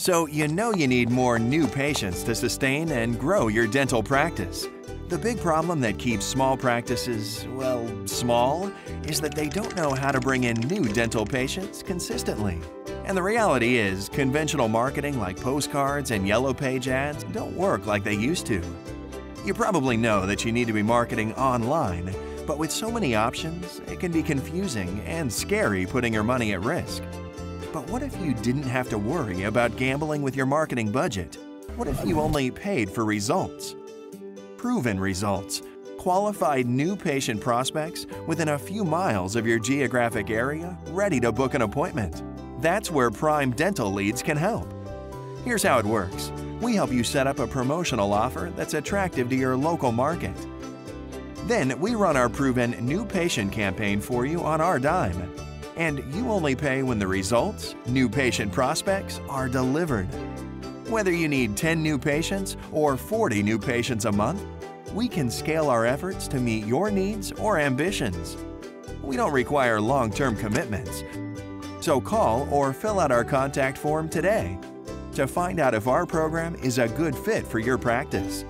So you know you need more new patients to sustain and grow your dental practice. The big problem that keeps small practices, well, small, is that they don't know how to bring in new dental patients consistently. And the reality is, conventional marketing like postcards and yellow page ads don't work like they used to. You probably know that you need to be marketing online, but with so many options, it can be confusing and scary putting your money at risk. But what if you didn't have to worry about gambling with your marketing budget? What if you only paid for results? Proven results. Qualified new patient prospects within a few miles of your geographic area ready to book an appointment. That's where Prime Dental Leads can help. Here's how it works. We help you set up a promotional offer that's attractive to your local market. Then we run our proven new patient campaign for you on our dime and you only pay when the results, new patient prospects, are delivered. Whether you need 10 new patients or 40 new patients a month, we can scale our efforts to meet your needs or ambitions. We don't require long-term commitments. So call or fill out our contact form today to find out if our program is a good fit for your practice.